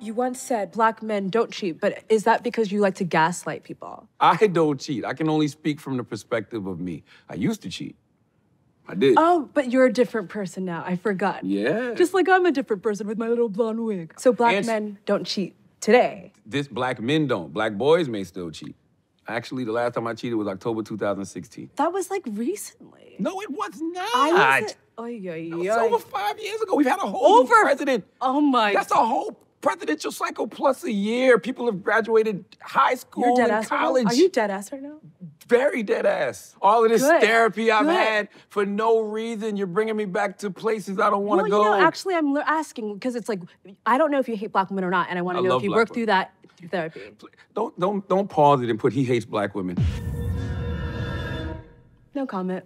You once said black men don't cheat, but is that because you like to gaslight people? I don't cheat. I can only speak from the perspective of me. I used to cheat. I did. Oh, but you're a different person now. I forgot. Yeah. Just like I'm a different person with my little blonde wig. So black And- men don't cheat today. this black men don't. Black boys may still cheat. Actually, the last time I cheated was October 2016. That was like recently. No, it was not. I wasn't. Oy, oy, It was over five years ago. We've had a whole Over- president. Oh my. That's a whole presidential cycle plus a year. People have graduated high school You're and ass right college. Are you dead ass right now? very dead ass? All of this Good. therapy I've Good. had for no reason. You're bringing me back to places I don't want Well, to you go. know, actually, I'm asking because it's like I don't know if you hate black women or not, and I want to know if you work through that through therapy. don't don't don't pause it and put he hates black women. No comment.